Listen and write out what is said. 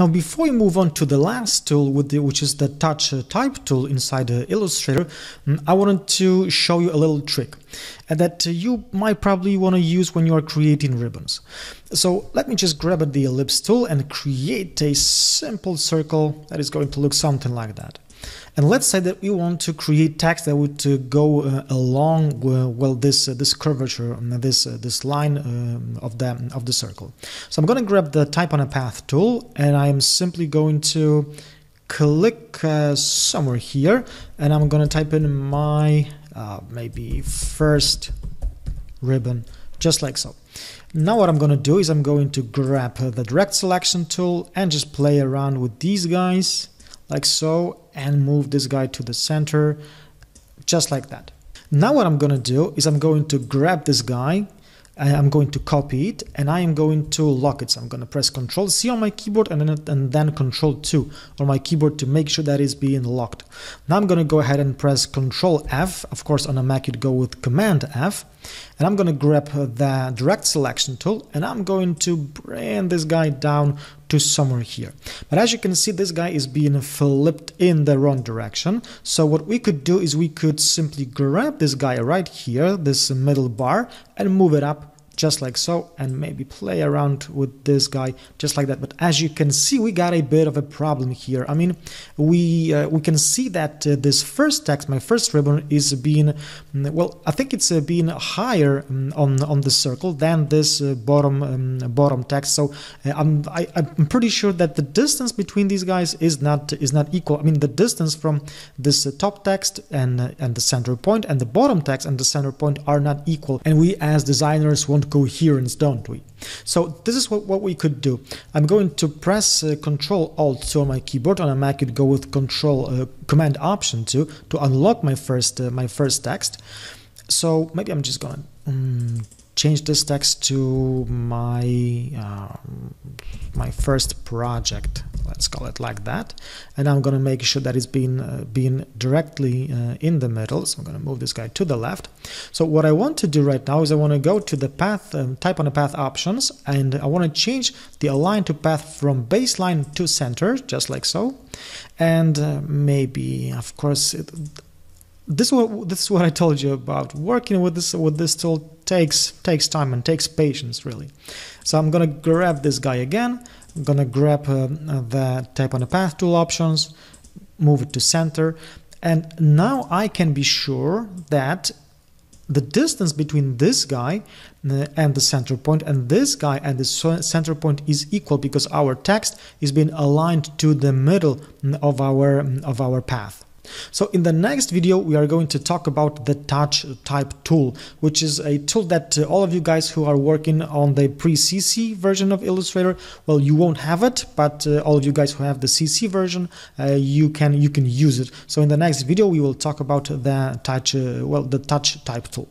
Now before we move on to the last tool, the, which is the touch uh, type tool inside uh, Illustrator, mm, I wanted to show you a little trick uh, that you might probably want to use when you are creating ribbons. So let me just grab the ellipse tool and create a simple circle that is going to look something like that. And let's say that we want to create text that would uh, go uh, along uh, well this uh, this curvature, um, this this line um, of the of the circle. So I'm going to grab the type on a path tool, and I am simply going to click somewhere here, and I'm going to type in my maybe first ribbon, just like so. Now what I'm going to do is I'm going to grab the direct selection tool and just play around with these guys like so and move this guy to the center just like that. Now what I'm going to do is I'm going to grab this guy and I'm going to copy it and I am going to lock it. So I'm going to press Control C on my keyboard and then, and then Control 2 on my keyboard to make sure that is being locked. Now I'm going to go ahead and press Control F. Of course, on a Mac you'd go with Command F. And I'm going to grab uh, the direct selection tool and I'm going to bring this guy down to somewhere here. But as you can see, this guy is being flipped in the wrong direction. So what we could do is we could simply grab this guy right here, this middle bar, and move it up just like so and maybe play around with this guy just like that. But as you can see we got a bit of a problem here. I mean we uh, we can see that uh, this first text my first ribbon is being mm, well I think it's uh, being higher um, on on the circle than this uh, bottom um, bottom text. So uh, I'm I, am i am pretty sure that the distance between these guys is not is not equal. I mean the distance from this uh, top text and and the center point and the bottom text and the center point are not equal. And we as designers want coherence, don't we? So this is what, what we could do. I'm going to press uh, Control Alt 2 on my keyboard. On a Mac, you'd go with Control uh, Command Option 2 to unlock my first uh, my first text. So maybe I'm just gonna um, change this text to my uh, my first project let's call it like that. And I'm gonna make sure that it's being uh, being directly uh, in the middle. So I'm gonna move this guy to the left. So what I want to do right now is I want to go to the path um, type on the path options and I want to change the align to path from baseline to center just like so. And uh, maybe of course it, this what this is what I told you about. Working with this with this tool takes takes time and takes patience really. So I'm gonna grab this guy again. I'm gonna grab uh, the type on the path tool options, move it to center, and now I can be sure that the distance between this guy uh, and the center point and this guy and the center point is equal because our text is being aligned to the middle of our of our path. So in the next video, we are going to talk about the touch type tool, which is a tool that uh, all of you guys who are working on the pre-CC version of Illustrator, well, you won't have it, but uh, all of you guys who have the CC version, uh, you can you can use it. So in the next video, we will talk about the touch, uh, well, the touch type tool.